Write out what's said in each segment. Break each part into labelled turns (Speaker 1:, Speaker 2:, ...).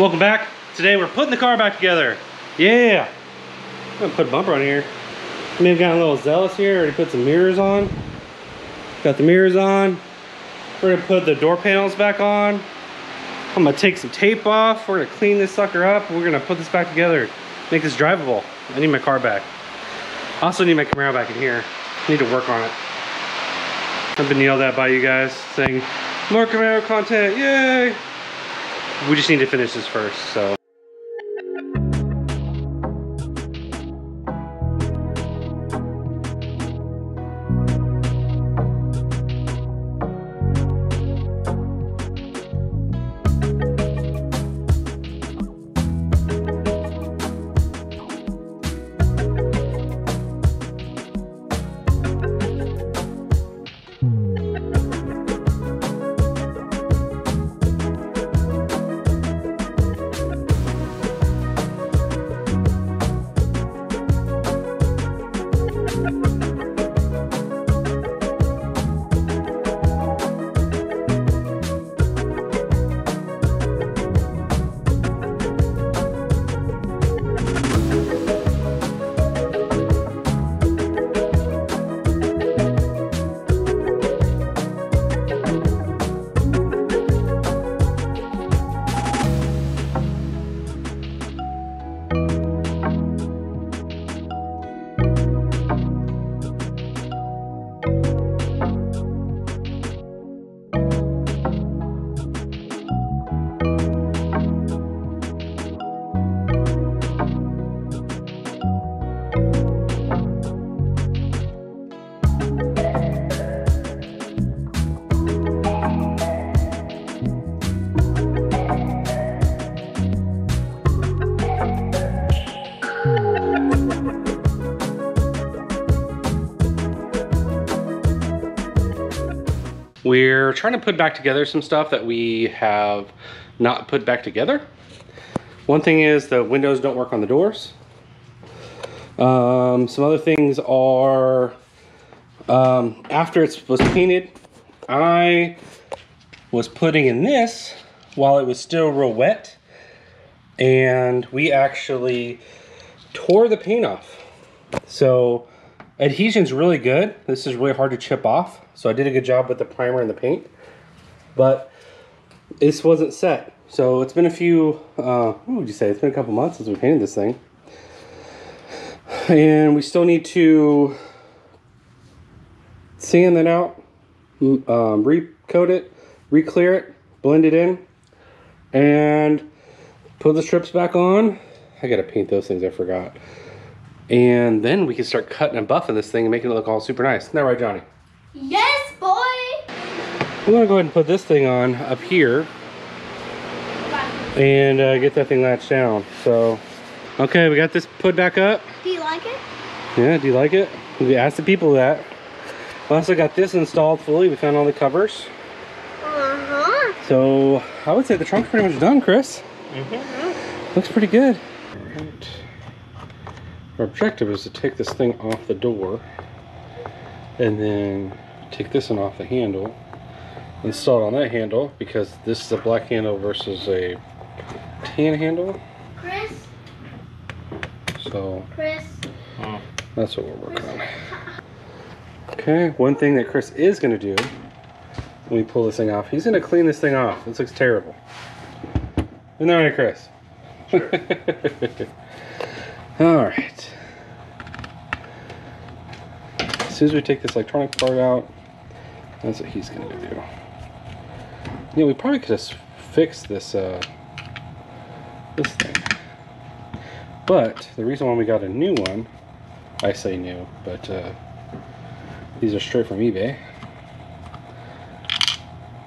Speaker 1: Welcome back. Today we're putting the car back together. Yeah. I'm gonna put a bumper on here. Maybe got a little zealous here. Already put some mirrors on. Got the mirrors on. We're gonna put the door panels back on. I'm gonna take some tape off. We're gonna clean this sucker up. We're gonna put this back together. Make this drivable. I need my car back. I also need my Camaro back in here. I need to work on it. I've been yelled at by you guys saying, more Camaro content, yay! We just need to finish this first, so. We're trying to put back together some stuff that we have not put back together. One thing is the windows don't work on the doors. Um, some other things are um, after it was painted, I was putting in this while it was still real wet and we actually tore the paint off. So adhesion's really good. This is really hard to chip off. So I did a good job with the primer and the paint, but this wasn't set. So it's been a few, uh, what would you say? It's been a couple months since we painted this thing. And we still need to sand that out, um, recoat it, re-clear it, blend it in, and put the strips back on. I gotta paint those things, I forgot. And then we can start cutting and buffing this thing and making it look all super nice. Isn't that right, Johnny?
Speaker 2: Yes, boy!
Speaker 1: I'm gonna go ahead and put this thing on up here and uh, get that thing latched down. So, okay, we got this put back up.
Speaker 2: Do you like it?
Speaker 1: Yeah, do you like it? We asked the people that. We also got this installed fully. We found all the covers.
Speaker 2: Uh-huh.
Speaker 1: So, I would say the trunk's pretty much done, Chris. Mm -hmm. Looks pretty good. Right. Our objective is to take this thing off the door and then take this one off the handle install it on that handle because this is a black handle versus a tan handle.
Speaker 2: Chris?
Speaker 1: So
Speaker 2: Chris?
Speaker 1: That's what we're working on. Okay one thing that Chris is going to do when we pull this thing off he's going to clean this thing off. This looks terrible. Isn't that right Chris.
Speaker 3: Sure.
Speaker 1: all right soon as we take this electronic part out, that's what he's going to do. Yeah, we probably could have fixed this, uh, this thing. But the reason why we got a new one, I say new, but uh, these are straight from eBay.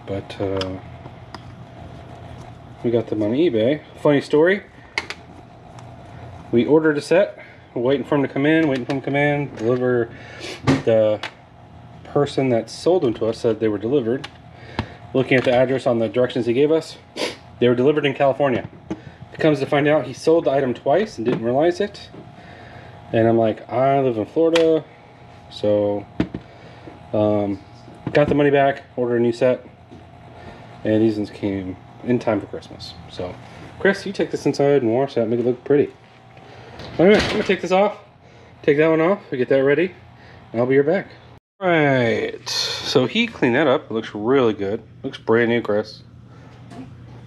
Speaker 1: But uh, we got them on eBay. Funny story. We ordered a set waiting for them to come in, waiting for them to come in, deliver. The person that sold them to us said they were delivered. Looking at the address on the directions he gave us, they were delivered in California. Comes to find out he sold the item twice and didn't realize it. And I'm like, I live in Florida, so um, got the money back, ordered a new set, and these ones came in time for Christmas. So Chris, you take this inside and wash that, make it look pretty. All right, I'm gonna take this off, take that one off, we get that ready, and I'll be right back. All right, so he cleaned that up. It looks really good. Looks brand new, Chris.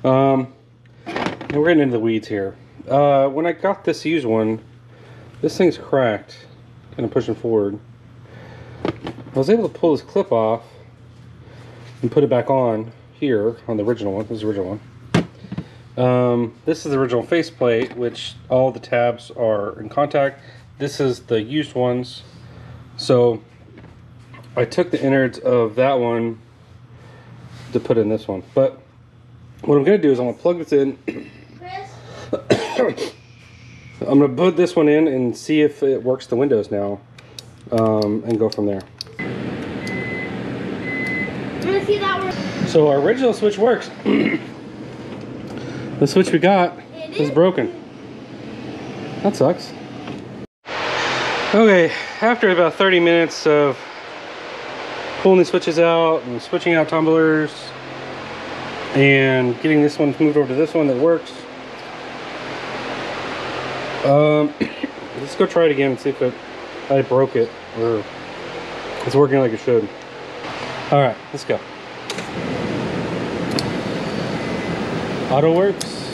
Speaker 1: Um, and we're getting into the weeds here. Uh, when I got this used one, this thing's cracked, kind of pushing forward. I was able to pull this clip off and put it back on here on the original one. This is the original one. Um, this is the original faceplate, which all the tabs are in contact. This is the used ones. So I took the innards of that one to put in this one. But what I'm going to do is I'm going to plug this in. I'm going to put this one in and see if it works the windows now. Um, and go from there.
Speaker 2: I want to see that one.
Speaker 1: So our original switch works. the switch we got is broken. That sucks. Okay, after about 30 minutes of pulling the switches out and switching out tumblers and getting this one moved over to this one that works. Um, let's go try it again and see if it, I broke it or it's working like it should. All right, let's go. Auto works.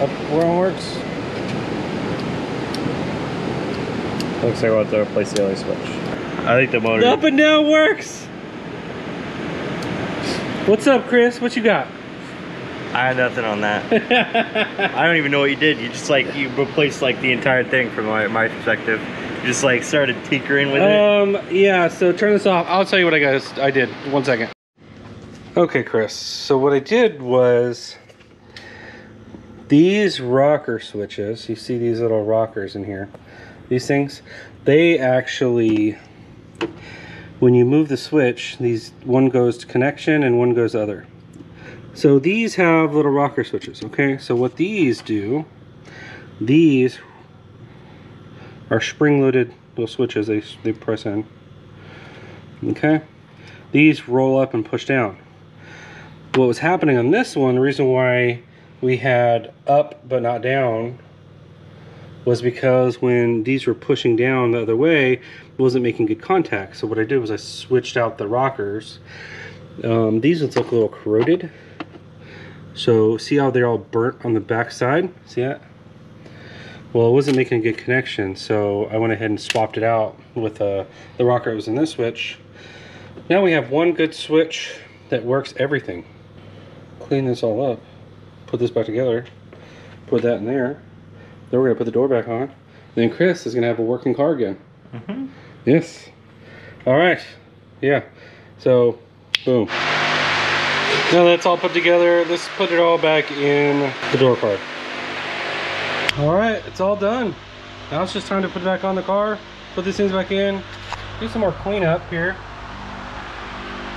Speaker 1: Up wrong works.
Speaker 3: Looks like we'll have to replace the other switch. I think the motor.
Speaker 1: Up and down works. What's up, Chris? What you got?
Speaker 3: I had nothing on that. I don't even know what you did. You just like you replaced like the entire thing from my, my perspective. You just like started tinkering with it.
Speaker 1: um, yeah. So turn this off. I'll tell you what I got. I did. One second. Okay, Chris. So what I did was these rocker switches. You see these little rockers in here. These things. They actually, when you move the switch, these one goes to connection and one goes other. So these have little rocker switches. Okay. So what these do, these are spring-loaded little switches. They they press in. Okay. These roll up and push down. What was happening on this one, the reason why we had up but not down was because when these were pushing down the other way, wasn't making good contact. So what I did was I switched out the rockers. Um, these ones look a little corroded. So see how they're all burnt on the back side? See that? Well, it wasn't making a good connection, so I went ahead and swapped it out with uh, the rocker that was in this switch. Now we have one good switch that works everything. Clean this all up, put this back together, put that in there. Then we're gonna put the door back on. Then Chris is gonna have a working car again.
Speaker 3: Mhm.
Speaker 1: Yes. All right. Yeah. So, boom. Now that's all put together. Let's put it all back in the door card. All right, it's all done. Now it's just time to put it back on the car, put these things back in, do some more cleanup here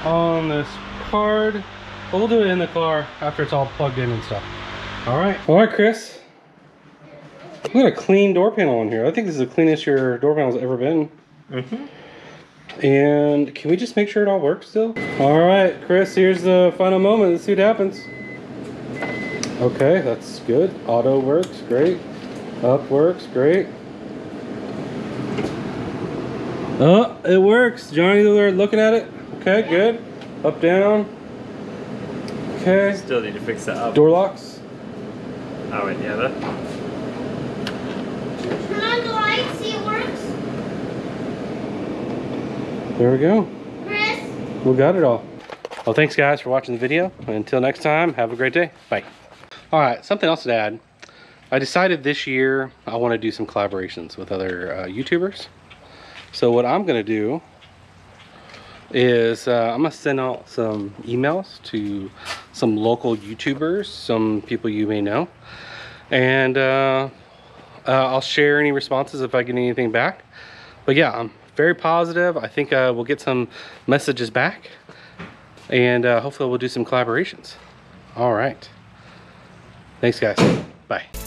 Speaker 1: on this card. But we'll do it in the car after it's all plugged in and stuff. All right. All right, Chris. We got a clean door panel on here. I think this is the cleanest your door panel's ever been.
Speaker 3: Mm-hmm.
Speaker 1: And can we just make sure it all works still? All right, Chris, here's the final moment. Let's see what happens. Okay, that's good. Auto works, great. Up works, great. Oh, it works. Johnny, they're looking at it. Okay, good. Up, down. Okay.
Speaker 3: Still need to fix that up.
Speaker 1: Door locks.
Speaker 3: Oh wait, yeah, that.
Speaker 2: Turn on the light, see it works.
Speaker 1: There we go.
Speaker 2: Chris.
Speaker 1: We got it all. Well, thanks guys for watching the video. Until next time, have a great day. Bye. All right, something else to add. I decided this year I want to do some collaborations with other uh, YouTubers. So what I'm gonna do is uh, I'm gonna send out some emails to some local YouTubers, some people you may know, and uh, uh, I'll share any responses if I get anything back. But yeah, I'm very positive. I think uh, we'll get some messages back, and uh, hopefully we'll do some collaborations. All right. Thanks, guys. Bye.